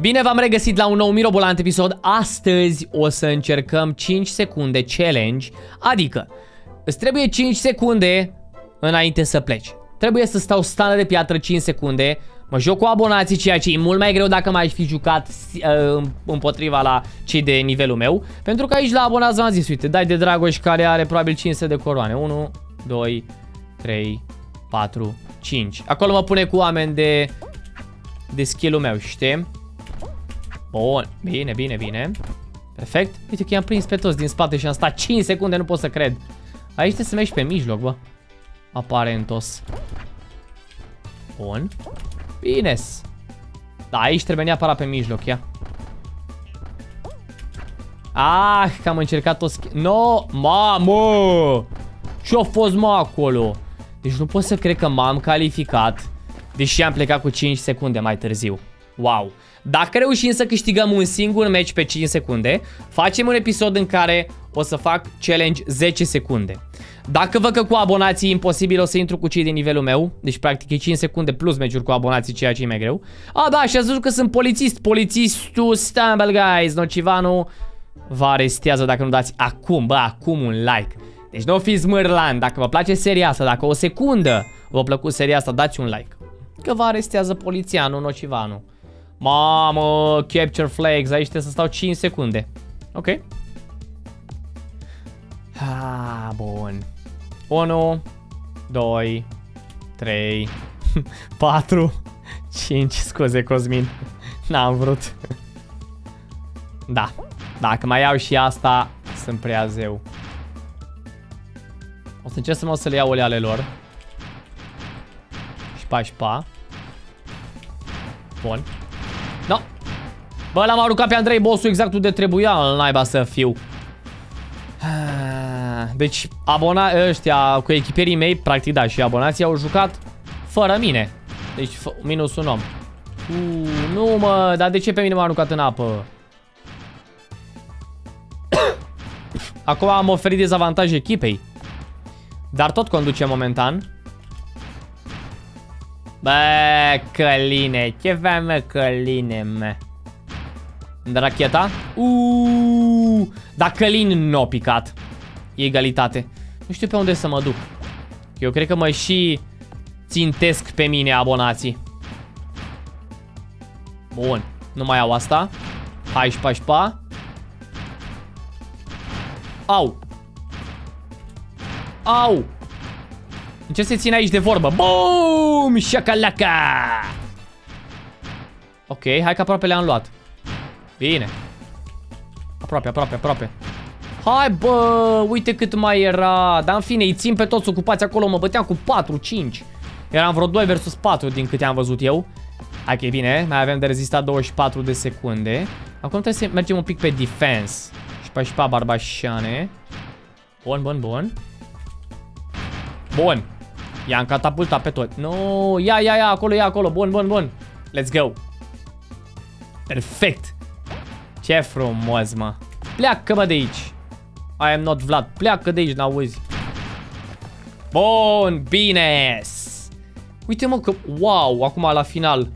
Bine v-am regăsit la un nou mirobolant episod. Astăzi o să încercăm 5 secunde challenge, adică îți trebuie 5 secunde înainte să pleci. Trebuie să stau stană de piatră 5 secunde, mă joc cu abonații, ceea ce e mult mai greu dacă mai fi jucat uh, împotriva la cei de nivelul meu. Pentru că aici la abonați v-am zis, uite, dai de Dragoș care are probabil 500 de coroane. 1, 2, 3, 4, 5. Acolo mă pune cu oameni de, de skill-ul meu, știi? Bun, bine, bine, bine. Perfect. Uite că i-am prins pe toți din spate și am stat 5 secunde, nu pot să cred. Aici trebuie să mergi pe mijloc, bă. Aparentos. Bun. Bine. Da, aici trebuie neapărat pe mijloc, ia. Ah, că am încercat o No, mamă! Ce-a fost, mă, acolo? Deci nu pot să cred că m-am calificat, deși am plecat cu 5 secunde mai târziu. Wow! Dacă reușim să câștigăm un singur match pe 5 secunde, facem un episod în care o să fac challenge 10 secunde. Dacă văd că cu abonații e imposibil o să intru cu cei de nivelul meu, deci practic e 5 secunde plus meciuri cu abonații, ceea ce e mai greu. A, da, și ați văzut că sunt polițist, polițistul Stumble Guys, Nocivanu vă arestează dacă nu dați acum, bă, acum un like. Deci nu fiți mârlan, dacă vă place seria asta, dacă o secundă vă plăcut seria asta, dați un like. Că vă arestează polițianul Nocivanu. Mamă, capture flags, aici trebuie să stau 5 secunde. Ok. Ah, bun. 1, 2, 3, 4, 5, scuze Cosmin. N-am vrut. Da, dacă mai iau și asta, sunt prea zeu. O să încerc să mă o să le iau ale lor. Șpa, șpa. Bun. No. Bă, l-am aruncat pe Andrei bossul exact unde trebuia în naiba să fiu. Deci, abona ăștia cu echipierii mei, practic da, și abonații au jucat fără mine. Deci, minus un om. Uh, nu mă, dar de ce pe mine m-a aruncat în apă? Acum am oferit dezavantaj echipei. Dar tot conduce momentan. Bă, căline, ce vrea mă, căline, mă? De racheta? Uuuu, dar călin nu a picat. E egalitate. Nu știu pe unde să mă duc. Eu cred că mă și țintesc pe mine abonații. Bun, nu mai au asta. Hai, șpa, șpa. Au. Au. Încerc să țin aici de vorbă. Boom! Șacalaca! Ok, hai că aproape le-am luat. Bine. Aproape, aproape, aproape. Hai bă, uite cât mai era. Dar în fine, îi țin pe toți ocupați acolo. Mă băteam cu 4-5. Eram vreo 2 versus 4 din câte am văzut eu. Hai că e bine, mai avem de rezistat 24 de secunde. Acum trebuie să mergem un pic pe defense. Și pe și pe barbașane. Bun, bun, bun. Bun. I-am catapultat pe tot. No, ia, ia, ia, acolo, ia, acolo. Bun, bun, bun. Let's go. Perfect. Ce frumos, mă. Pleacă, mă, de aici. I am not Vlad. Pleacă de aici, n-auzi. Bun, bine. Uite, mă, că... Wow, acum la final.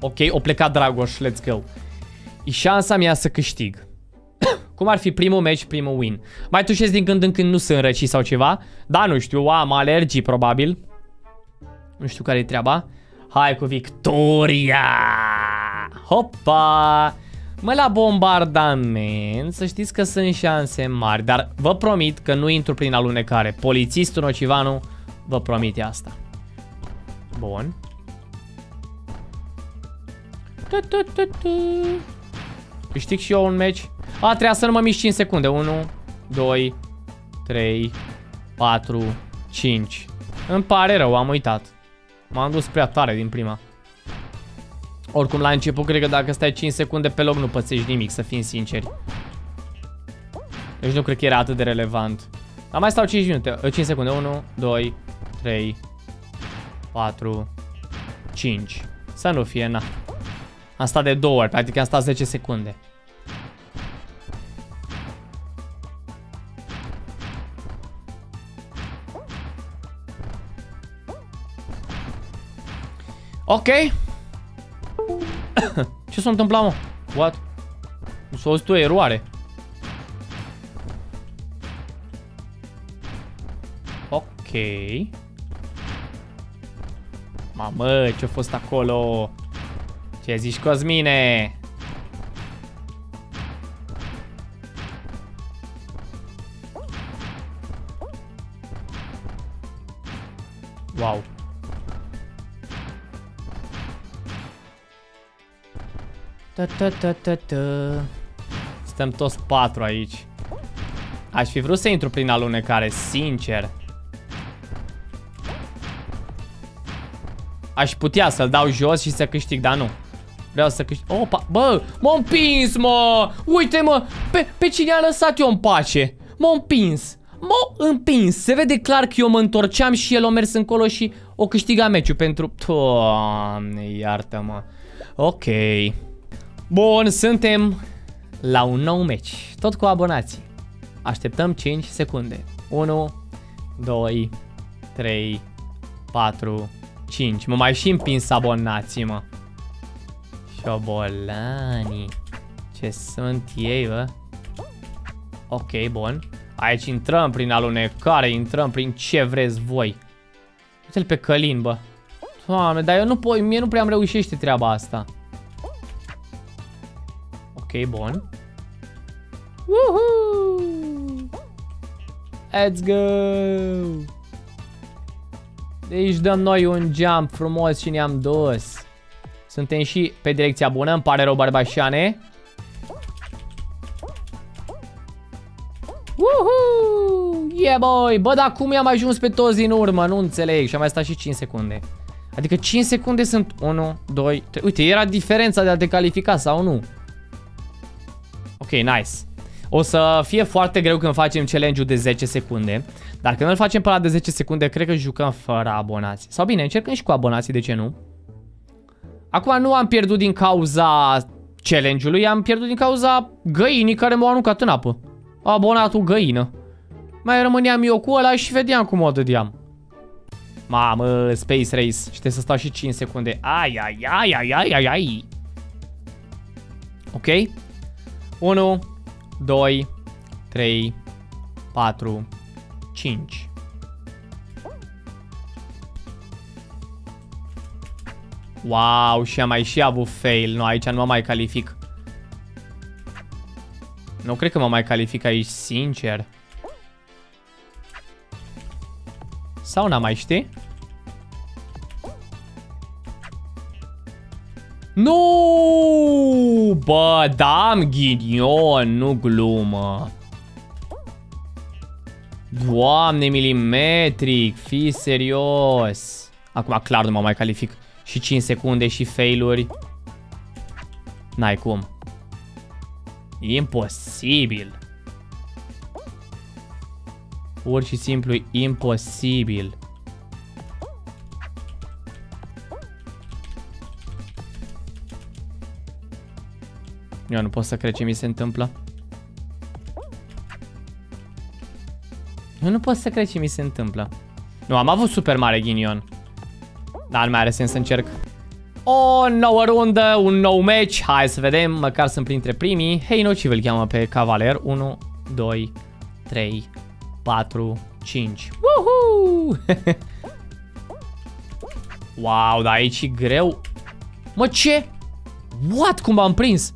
Ok, o plecat Dragoș, let's go. E șansa mea să câștig. Cum ar fi primul match, primul win. Mai tușesc din când în când, nu sunt răci sau ceva. Da, nu știu, am alergii probabil. Nu știu care e treaba. Hai cu victoria! Hopa! Mă, la bombardament, să știți că sunt șanse mari, dar vă promit că nu intru prin alunecare. Polițistul Nocișvanu vă promite asta. Bun. Câștig și eu un match. A, trebuia să nu mă mișc 5 secunde. 1, 2, 3, 4, 5. Îmi pare rău, am uitat. M-am dus prea tare din prima. Oricum, la început, cred că dacă stai 5 secunde pe loc, nu pățești nimic, să fim sinceri. Deci nu cred că era atât de relevant. Dar mai stau 5 minute, 5 secunde. 1, 2, 3, 4, 5. Să nu fie, na. Am stat de două ori, practic am stat 10 secunde. Ok. Ce s-a întâmplat, mă? What? Nu s-a auzit o eroare. Ok. Mamă, ce-a fost acolo? Ce zici, Cosmine? Ta -ta -ta -ta -ta. Stăm toți patru aici. Aș fi vrut să intru prin alunecare, sincer. Aș putea să-l dau jos și să câștig, dar nu. Vreau să câștig. Opa, bă, m-a împins, mă! Uite, mă, pe, pe cine a lăsat eu în pace? M-a împins. M-a împins. Se vede clar că eu mă întorceam și el a mers încolo și o câștiga meciul pentru... Doamne, iartă-mă. Ok. Bun, suntem la un nou meci. Tot cu abonații. Așteptăm 5 secunde. 1, 2, 3, 4, 5. Mă mai și împins abonații, mă. Șobolanii. Ce sunt ei, bă? Ok, bun. Aici intrăm prin alunecare, intrăm prin ce vreți voi. Uite-l pe Călin, bă. Doamne, dar eu nu pot, mie nu prea am reușește treaba asta. Ok, bun. Woohoo! Let's go! Deci dăm noi un jump frumos și ne-am dus. Suntem și pe direcția bună, îmi pare rău, barbașane. Woohoo! Yeah, boy! Bă, dar cum i-am ajuns pe toți din urmă? Nu înțeleg. Și am mai stat și 5 secunde. Adică 5 secunde sunt 1, 2, 3. Uite, era diferența de a te califica sau nu. Ok, nice. O să fie foarte greu când facem challenge-ul de 10 secunde. Dar când îl facem pe la de 10 secunde, cred că jucăm fără abonații. Sau bine, încercăm și cu abonații, de ce nu? Acum nu am pierdut din cauza challenge-ului, am pierdut din cauza găinii care m-au aruncat în apă. Abonatul găină. Mai rămâneam eu cu ăla și vedeam cum o dădeam. Mamă, Space Race. Și trebuie să stau și 5 secunde. Ai, ai, ai, ai, ai, ai, ai. Ok? 1, 2, 3, 4, 5. Wow, și am mai și avut fail. Nu, aici nu mă mai calific. Nu cred că mă mai calific aici, sincer. Sau n-am mai ști? Nu! Bă, da, am ghinion, nu glumă. Doamne, milimetric, fi serios. Acum clar nu mă mai calific. Și 5 secunde și failuri. N-ai cum. Imposibil. Pur și simplu imposibil. Eu nu pot să cred ce mi se întâmplă. Eu nu pot să cred ce mi se întâmplă. Nu, am avut super mare ghinion. Dar nu mai are sens să încerc. O nouă rundă, un nou match. Hai să vedem, măcar sunt printre primii. Hei, nociv îl cheamă pe Cavaler. 1, 2, 3, 4, 5. Woohoo! wow, dar aici e greu. Mă, ce? What? Cum am prins?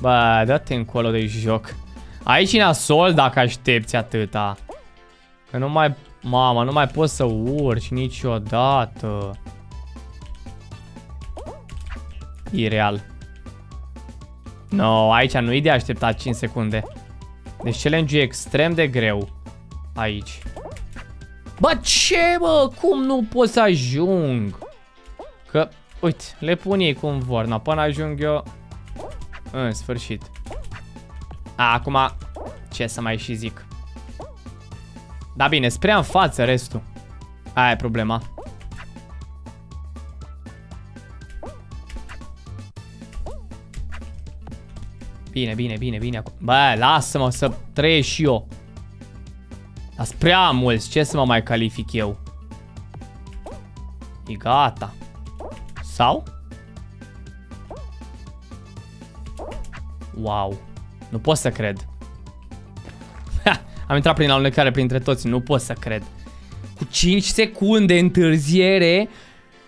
Bă, dă-te încolo de joc. Aici e nasol dacă aștepți atâta. Că nu mai... Mama, nu mai poți să urci niciodată. E real. No, aici nu e de așteptat 5 secunde. Deci challenge e extrem de greu. Aici. Bă, ce, bă? Cum nu pot să ajung? Că, uite, le pun ei cum vor. Na, până ajung eu... În sfârșit. A, acum, ce să mai și zic. Da, bine, spre în față restul. Aia e problema. Bine, bine, bine, bine. Bă, lasă-mă să trăiesc și eu. Dar prea mulți, ce să mă mai calific eu? E gata. Sau? Wow. Nu pot să cred. Ha, am intrat prin alunecare printre toți, nu pot să cred. Cu 5 secunde întârziere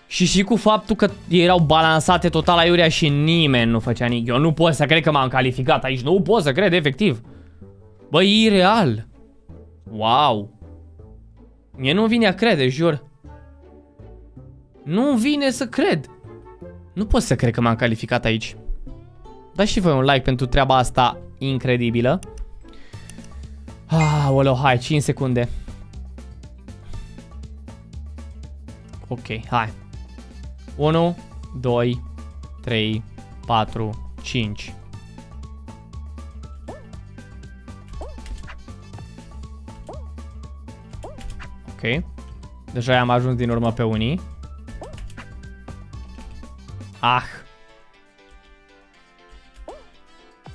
și și cu faptul că erau balansate total aiurea și nimeni nu făcea nici. Eu nu pot să cred că m-am calificat aici, nu pot să cred, efectiv. Bă, e ireal. Wow. Mie nu vine a crede, jur. Nu vine să cred. Nu pot să cred că m-am calificat aici. Dați și voi un like pentru treaba asta incredibilă. Ah, oleo, hai, 5 secunde. Ok, hai. 1, 2, 3, 4, 5. Ok. Deja am ajuns din urmă pe unii. Ah.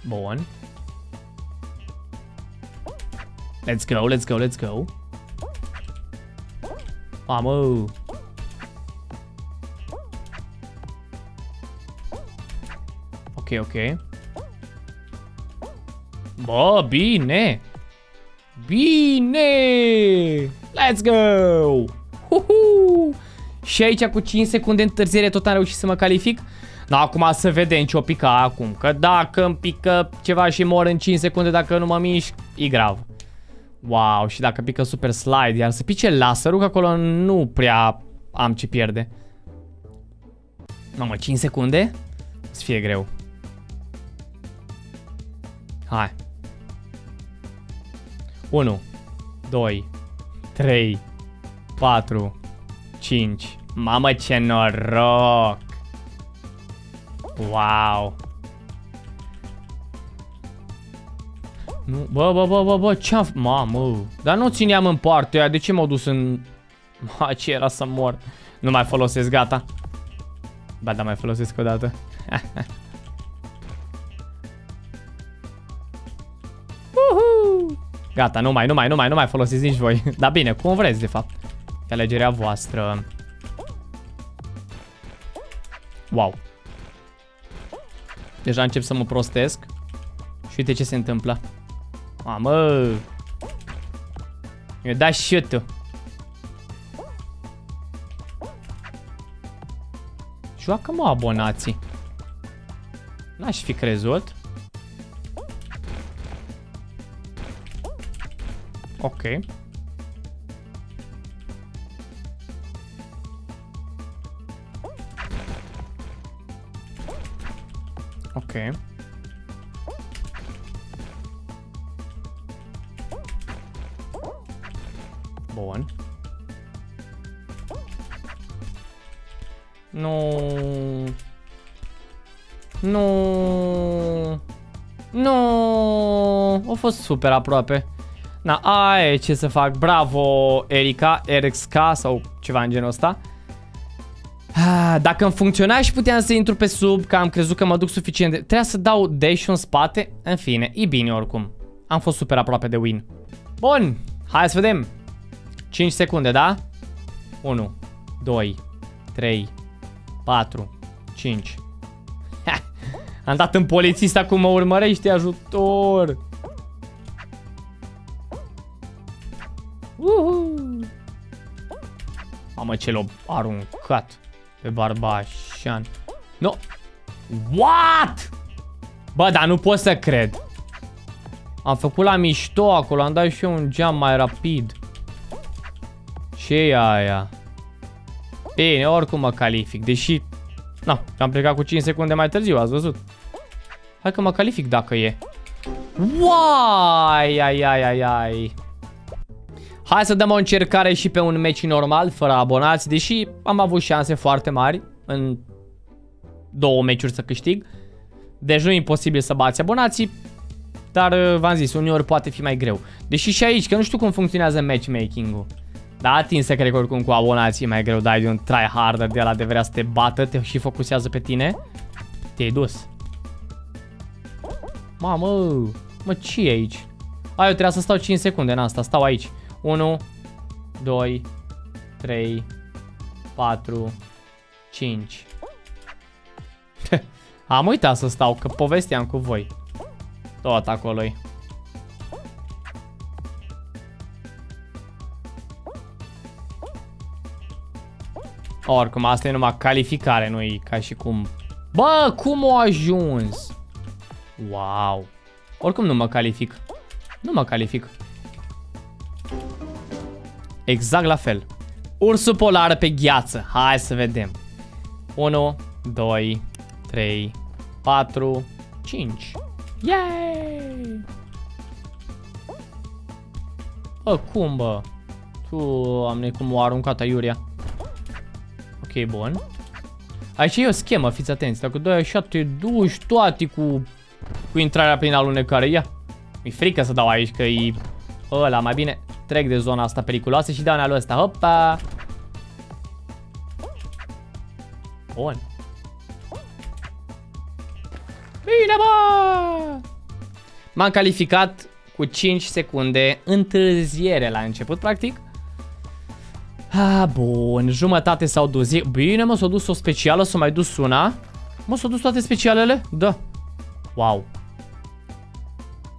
Bun. Let's go, let's go, let's go. Mamă! Ok, ok. Bă, bine! Bine! Let's go! Uhu! Și aici cu 5 secunde întârziere tot am reușit să mă calific. No, acum să vedem ce o pica acum. Că dacă îmi pică ceva și mor în 5 secunde dacă nu mă mișc, e grav. Wow, și dacă pică super slide, iar să pice laserul, că acolo nu prea am ce pierde. Mamă, 5 secunde? Să fie greu. Hai. 1, 2, 3, 4, 5. Mamă, ce noroc! Wow! Nu, bă, bă, bă, bă, bă, ce-am... Mamă, dar nu țineam în partea aia, de ce m-au dus în... Ma, ce era să mor? Nu mai folosesc, gata. Ba, da, mai folosesc o dată. Gata, nu mai, nu mai, nu mai, nu mai folosiți nici voi. Dar bine, cum vreți, de fapt. E alegerea voastră. Wow. Deja încep să mă prostesc. Și uite ce se întâmplă. Mamă! Mi-a dat shit-ul. Joacă-mă abonații. N-aș fi crezut. Ok. Ok. Bun. Nu. Nu. Nu. A fost super aproape. Na, aia ce să fac. Bravo, Erika, RXK sau ceva în genul ăsta. Ah, dacă îmi funcționa și puteam să intru pe sub, că am crezut că mă duc suficient de... Trebuia să dau dash în spate. În fine, e bine oricum. Am fost super aproape de win. Bun, hai să vedem. 5 secunde, da? 1, 2, 3, 4, 5. Am dat în polițist acum mă urmărește ajutor. Uhu. Mamă ce l-a aruncat pe Barbașan. No. What? Bă, dar nu pot să cred. Am făcut la mișto acolo, am dat și eu un geam mai rapid. ce e aia? Bine, oricum mă calific, deși... Na, am plecat cu 5 secunde mai târziu, ați văzut. Hai că mă calific dacă e. Uai, ai, ai, ai, ai. Hai să dăm o încercare și pe un meci normal, fără abonați, deși am avut șanse foarte mari în două meciuri să câștig. Deci nu e imposibil să bați abonații, dar uh, v-am zis, uneori poate fi mai greu. Deși și aici, că nu știu cum funcționează matchmaking-ul. Da, atins să cred că oricum cu abonații e mai greu, dai de un tryharder de la de vrea să te bată, te și focusează pe tine. Te-ai dus. Mamă, mă, ce e aici? A, eu trebuia să stau 5 secunde în asta, stau aici. 1, 2, 3, 4, 5. Am uitat să stau, că povesteam cu voi. Tot acolo -i. Oricum, asta e numai calificare, nu e ca și cum... Bă, cum o ajuns? Wow. Oricum nu mă calific. Nu mă calific. Exact la fel. Ursul polar pe gheață. Hai să vedem. 1, 2, 3, 4, 5. Yay! Bă, cum bă? Tu, am cum o aruncat aiurea. Ok, bun. Aici e o schemă, fiți atenți. Dacă dai așa, te duci toate cu, cu intrarea prin alunecare. Ia. Mi-e frică să dau aici, că e ăla. Mai bine trec de zona asta periculoasă și dau lui ăsta. Hopa! Bun. Bine, bă! M-am calificat cu 5 secunde întârziere la început, practic. Ah, bun, jumătate s-au dus. Bine, mă, s-au dus o specială, s-au mai dus una. Mă, s-au dus toate specialele? Da. Wow.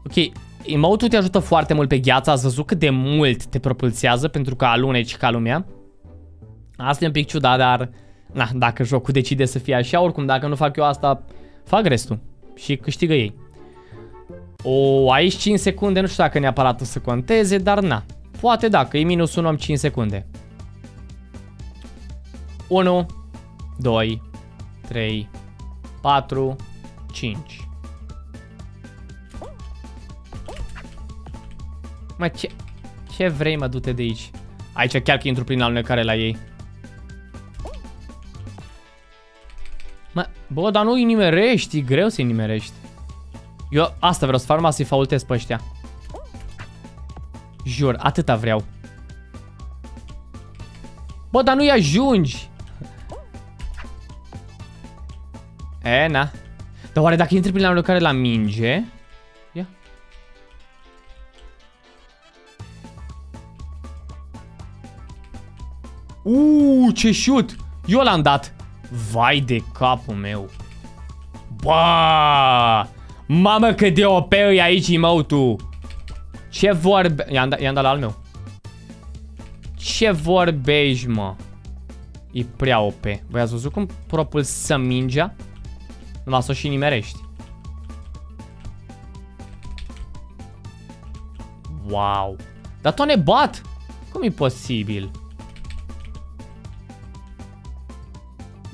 Ok, emote te ajută foarte mult pe gheață, ați văzut cât de mult te propulsează pentru că aluneci ca lumea. Asta e un pic ciudat, dar na, dacă jocul decide să fie așa, oricum dacă nu fac eu asta, fac restul și câștigă ei. O, aici 5 secunde, nu știu dacă neapărat o să conteze, dar na. Poate dacă, e minus 1 am 5 secunde. 1, 2, 3, 4, 5. Mă, ce, ce vrei, mă, du-te de aici. Aici chiar că intru prin alunecare la ei. Mă, bă, dar nu-i nimerești, e greu să-i nimerești. Eu asta vreau să fac, să-i faultez pe ăștia. Jur, atâta vreau. Bă, dar nu-i ajungi. E, na. Dar oare dacă intri prin la care la minge... Uuu, ce șut! Eu l-am dat. Vai de capul meu. Ba! Mamă cât de OP e aici emote Ce vorbe... I-am dat, dat la al meu. Ce vorbești, mă? E prea OP. Băi, ați văzut cum propulsă mingea? Numai să o și nimerești. Wow. Dar tot ne bat. Cum e posibil?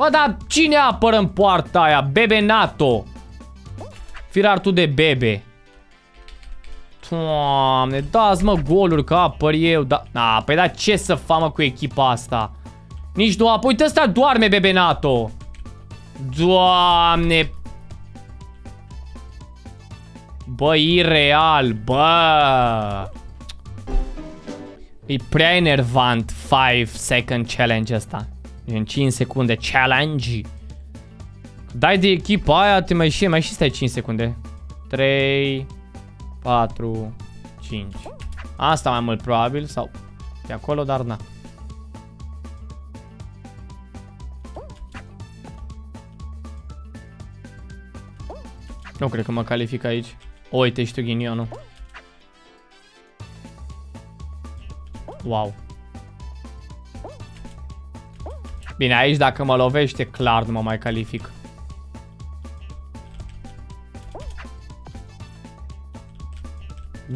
Bă, dar cine apără în poarta aia? Bebe NATO. Firar tu de bebe. Doamne, dați mă goluri că apăr eu. Da, na, păi da ce să fac mă cu echipa asta? Nici două, apoi uite ăsta doarme bebe NATO. Doamne! Bă, ireal, bă! E prea enervant 5 second challenge ăsta. În 5 secunde challenge. Dai de echipa aia, te mai și mai și stai 5 secunde. 3 4 5. Asta mai mult probabil sau de acolo, dar na. Nu cred că mă calific aici. Uite, știu ghinionul. Wow. Bine, aici dacă mă lovește, clar nu mă mai calific.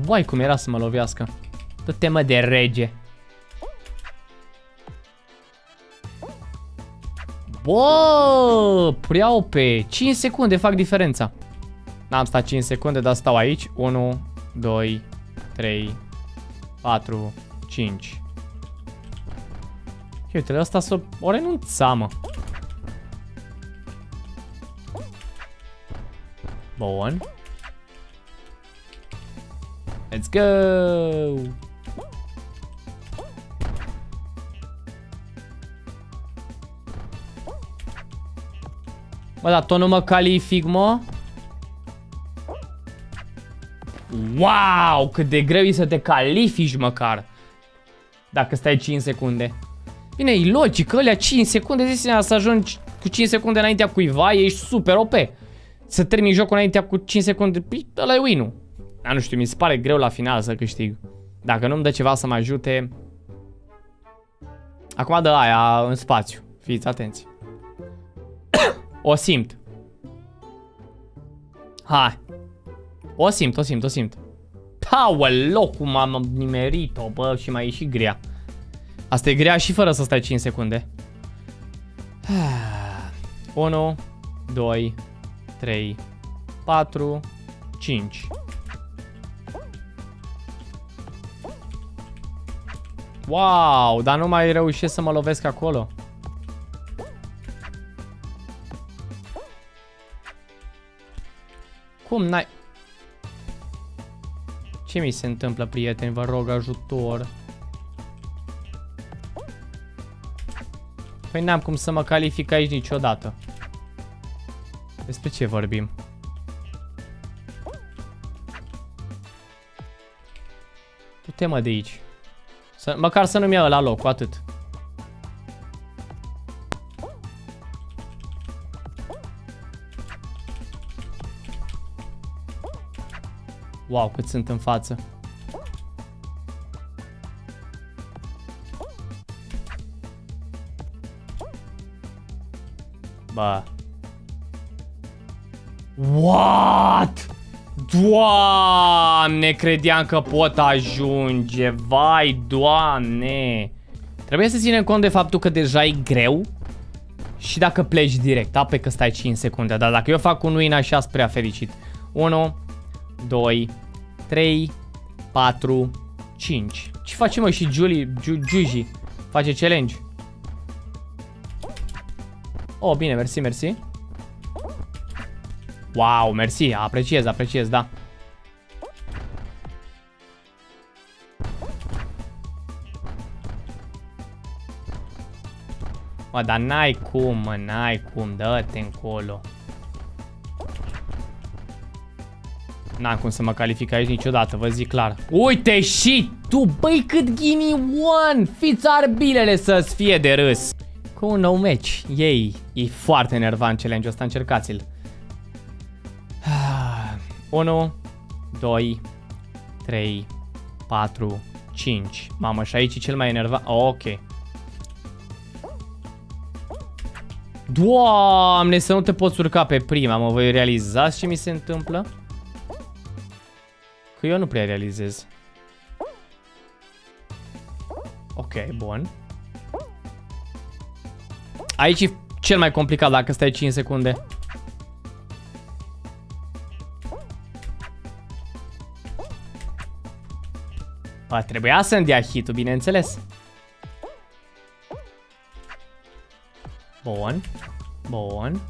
Uai, cum era să mă lovească. Tot temă de rege. Bă, prea pe 5 secunde fac diferența. N-am stat 5 secunde, dar stau aici. 1, 2, 3, 4, 5. Uite, ăsta să o renunța, mă. Bun. Let's go! Bă, dar tot nu mă calific, mă. Wow, cât de greu e să te califici măcar. Dacă stai 5 secunde. Bine, e logic, ălea 5 secunde, zi să ajungi cu 5 secunde înaintea cuiva, ești super OP. să termin jocul înaintea cu 5 secunde. Păi, ăla e win-ul. Dar nu știu, mi se pare greu la final să câștig. Dacă nu-mi dă ceva să mă ajute... Acum dă aia în spațiu. Fiți atenți. o simt. Hai. O simt, o simt, o simt. Aoleu, cum am nimerit-o, bă, și mai e și grea. Asta e grea și fără să stai 5 secunde. 1, 2, 3, 4, 5. Wow, dar nu mai reușesc să mă lovesc acolo. Cum n-ai... Ce mi se întâmplă, prieteni? Vă rog ajutor. Păi n-am cum să mă calific aici niciodată. Despre ce vorbim? Du-te mă de aici. Să, măcar să nu-mi ia la loc, atât. Wow, cât sunt în față. Bă. What? Doamne, credeam că pot ajunge. Vai, doamne. Trebuie să ținem cont de faptul că deja e greu. Și dacă pleci direct, da? Pe că stai 5 secunde. Dar dacă eu fac un win așa, sunt prea fericit. 1, 2, 3, 4, 5. Ce face mă și Julie, Ju, Juji? Face challenge. Oh, bine, mersi, mersi. Wow, mersi, apreciez, apreciez, da. Mă, dar n-ai cum, mă, n-ai cum, dă-te încolo. N-am cum să mă calific aici niciodată, vă zic clar. Uite și tu, băi cât gimme one! Fiți arbilele să-ți fie de râs. Cu un nou match, ei, e foarte enervant challenge-ul ăsta, încercați-l. 1, 2, 3, 4, 5. Mamă, și aici e cel mai enervant. Oh, ok. Doamne, să nu te poți urca pe prima, mă voi realizați ce mi se întâmplă? Că eu nu prea realizez. Ok, bun. Aici e cel mai complicat dacă stai 5 secunde. Bă, trebuia să-mi dea hit bineînțeles. Bun. Bun.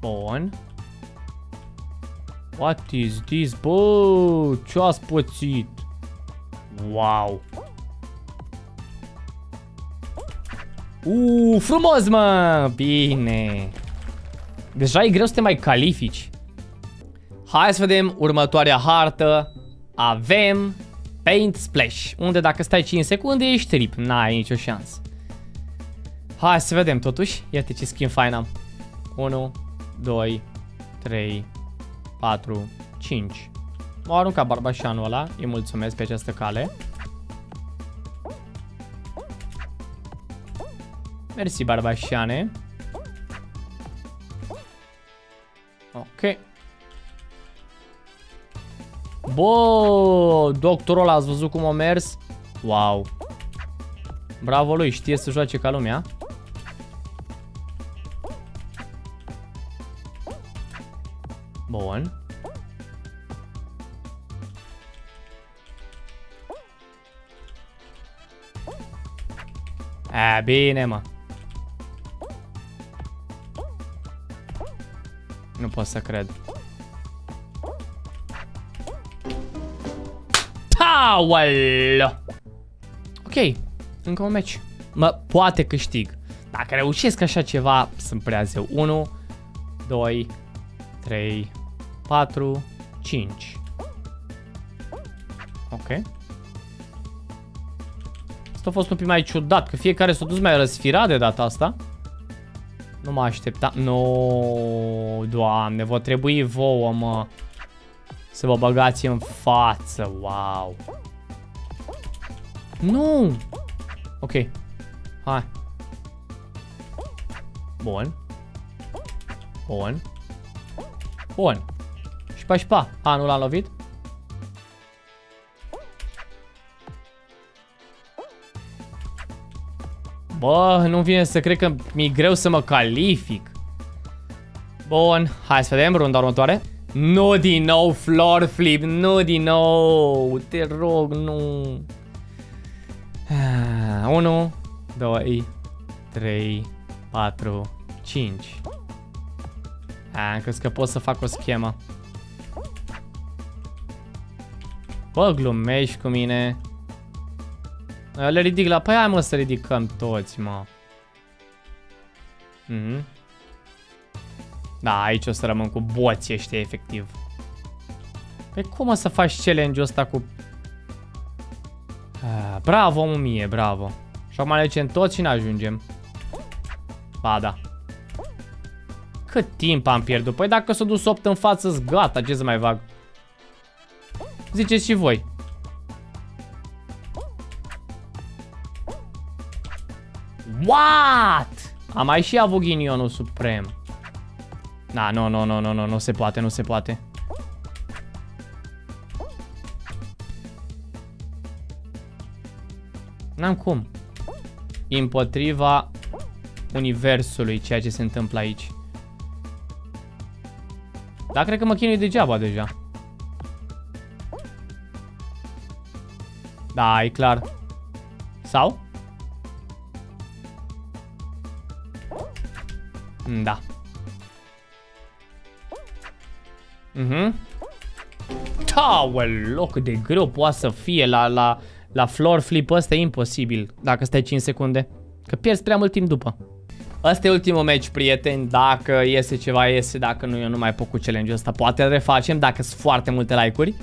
Bun. What is this? Bă, ce ați pățit? Wow. Uuu, frumos, mă! Bine. Deja e greu să te mai califici. Hai să vedem următoarea hartă. Avem Paint Splash, unde dacă stai 5 secunde ești rip, n-ai nicio șansă. Hai să vedem totuși, iată ce skin fain am. 1, 2, 3, 4, 5. M-a aruncat barbașanul ăla, îi mulțumesc pe această cale. Mersi, barbașane. Ok. Bă, doctorul ăla, ați văzut cum a mers? Wow. Bravo lui, știe să joace ca lumea. Bun. A, bine, mă. Pot să cred. Aoleu! Ok, încă un meci. Mă, poate câștig. Dacă reușesc așa ceva, sunt prea zeu. 1, 2, 3, 4, 5. Ok. Asta a fost un pic mai ciudat, că fiecare s-a dus mai răsfirat de data asta. Nu mă aștepta. Nu, no, doamne, vă trebui vouă, mă. Să vă băgați în față, wow. Nu! Ok. Hai. Bun. Bun. Bun. Șpa, șpa. A, nu l-am lovit? Bă, nu vine să cred că mi-e greu să mă calific. Bun, hai să vedem runda următoare. Nu din nou floor flip, nu din nou, te rog, nu. 1, 2, 3, 4, 5. A, crezi că pot să fac o schemă. Bă, glumești cu mine. Le ridic la... Păi hai mă să ridicăm toți, mă. Mhm. Mm da, aici o să rămân cu boții ăștia, efectiv. Păi cum o să faci challenge-ul ăsta cu... Ah, bravo, mă, mie, bravo. Și acum alegem tot și ne ajungem. Ba, da. Cât timp am pierdut? Păi dacă s-a dus 8 în față, gata, ce să mai fac? Ziceți și voi. What? Am mai și avut ghinionul suprem. Da, nu, nu, nu, nu, nu, nu se poate, nu se poate. N-am cum. Împotriva universului, ceea ce se întâmplă aici. Dar cred că mă chinui degeaba deja. Da, e clar. Sau? Da. Mhm. Aoleu, cât de greu poate să fie la, la, la floor flip ăsta e imposibil dacă stai 5 secunde. Că pierzi prea mult timp după. Asta e ultimul match, prieteni. Dacă iese ceva, iese. Dacă nu, eu nu mai pot cu challenge-ul ăsta. Poate îl refacem dacă sunt foarte multe like-uri.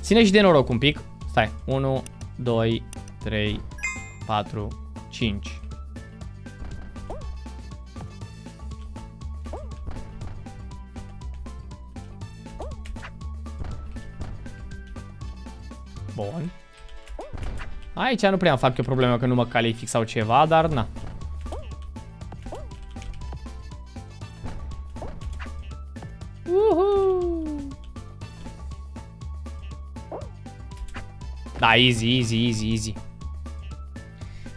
Ține și de noroc un pic. Stai. 1, 2, 3, 4, 5. Bun. Aici nu prea am fac eu problemă că nu mă calific sau ceva, dar na. Da, easy, easy, easy, easy.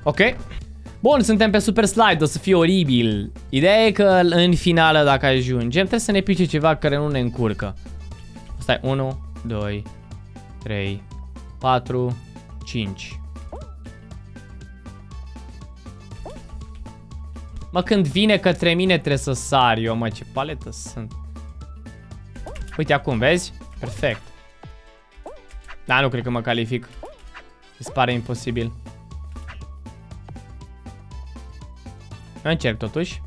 Ok. Bun, suntem pe Super Slide, o să fie oribil. Ideea e că în finală, dacă ajungem, trebuie să ne pice ceva care nu ne încurcă. Stai, 1, 2, 3, 4, 5. Mă, când vine către mine trebuie să sar eu, mă, ce paletă sunt. Uite acum, vezi? Perfect. Da, nu cred că mă calific. Mi pare imposibil. Încerc totuși.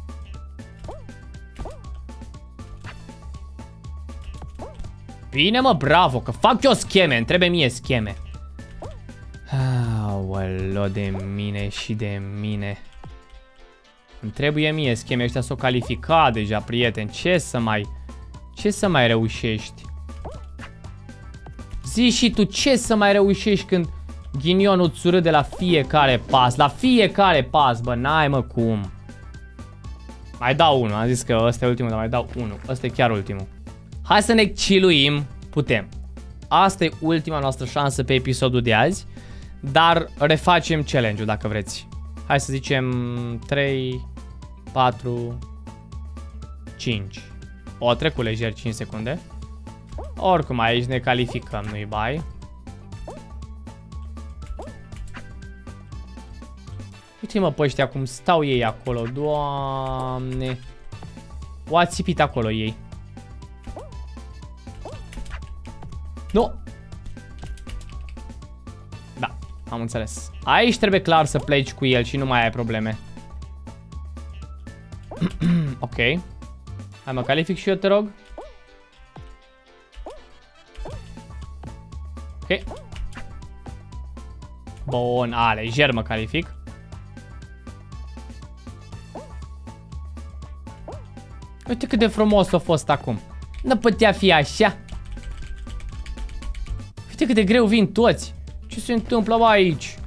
Bine mă, bravo, că fac eu scheme, îmi trebuie mie scheme. Aoleo de mine și de mine. Îmi trebuie mie scheme ăștia s-o califica deja, prieten. Ce să mai... Ce să mai reușești? Zi și tu ce să mai reușești când ghinionul îți de la fiecare pas. La fiecare pas, bă, n-ai mă cum. Mai dau unul, am zis că ăsta e ultimul, dar mai dau unul. Ăsta e chiar ultimul. Hai să ne chiluim. Putem. Asta e ultima noastră șansă pe episodul de azi. Dar refacem challenge-ul dacă vreți. Hai să zicem 3, 4, 5. O, trecut lejer 5 secunde. Oricum aici ne calificăm, nu-i bai. Uite-mă pe ăștia cum stau ei acolo, doamne. O a țipit acolo ei. Nu! Am înțeles. Aici trebuie clar să pleci cu el și nu mai ai probleme. ok. Hai mă calific și eu, te rog. Ok. Bun, a, lejer mă calific. Uite cât de frumos a fost acum. Nu putea fi așa. Uite cât de greu vin toți. Ce se întâmplă bă, aici?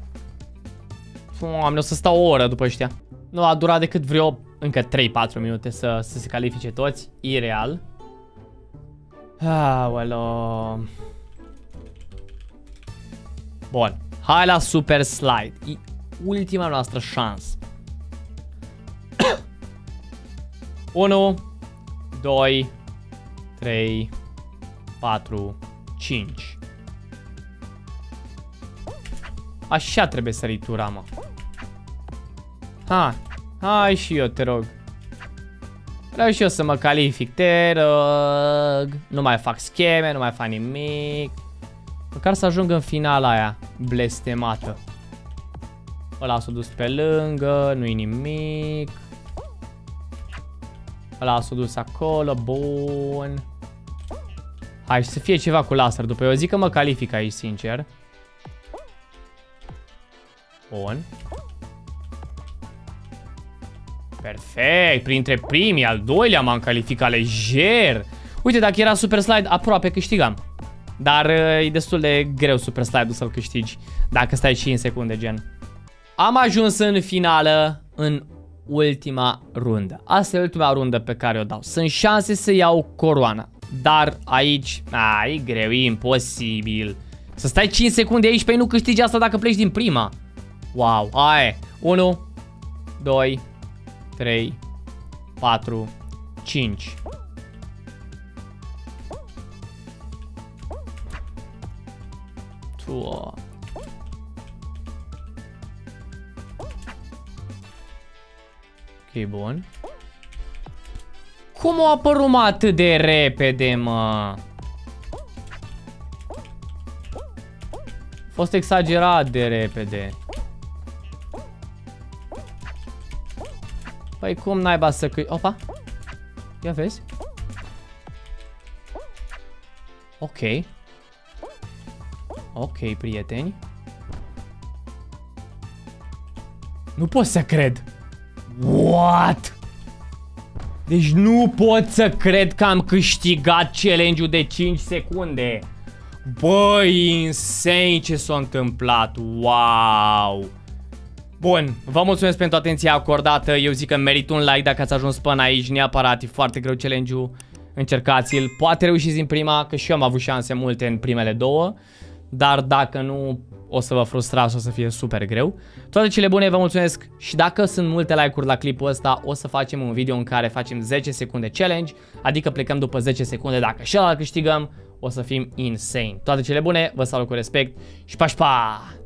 Doamne, o să stau o oră după ăștia. Nu a durat decât vreo încă 3-4 minute să, să se califice toți. Ireal. Aoleo. Bun. Hai la Super Slide. E ultima noastră șansă. 1, 2, 3, 4, 5. Așa trebuie săritura, mă. Ha, hai și eu, te rog. Vreau și eu să mă calific, te rog. Nu mai fac scheme, nu mai fac nimic. Măcar să ajung în finala aia blestemată. Ăla s-a dus pe lângă, nu-i nimic. Ăla s-a dus acolo, bun. Hai să fie ceva cu laser după eu zic că mă calific aici, sincer. Bun. Perfect, printre primii, al doilea m-am calificat lejer. Uite, dacă era Super Slide, aproape câștigam. Dar uh, e destul de greu Super Slide-ul să-l câștigi, dacă stai 5 secunde, gen. Am ajuns în finală, în ultima rundă. Asta e ultima rundă pe care o dau. Sunt șanse să iau coroana. Dar aici, a, e greu, e imposibil. Să stai 5 secunde aici, pe nu câștigi asta dacă pleci din prima. Wow, aia 1, 2, 3, 4, 5. Tu. Ok, bun. Cum a apărut atât de repede, mă? A fost exagerat de repede. Păi cum naiba să câi... Opa! Ia vezi? Ok. Ok, prieteni. Nu pot să cred. What? Deci nu pot să cred că am câștigat challenge-ul de 5 secunde. Băi, insane ce s-a întâmplat. Wow. Bun, vă mulțumesc pentru atenția acordată. Eu zic că merit un like dacă ați ajuns până aici. Neapărat, e foarte greu challenge-ul. Încercați-l. Poate reușiți din prima, că și eu am avut șanse multe în primele două. Dar dacă nu, o să vă frustrați, o să fie super greu. Toate cele bune, vă mulțumesc și dacă sunt multe like-uri la clipul ăsta, o să facem un video în care facem 10 secunde challenge, adică plecăm după 10 secunde, dacă și ăla câștigăm, o să fim insane. Toate cele bune, vă salut cu respect și pa, pa!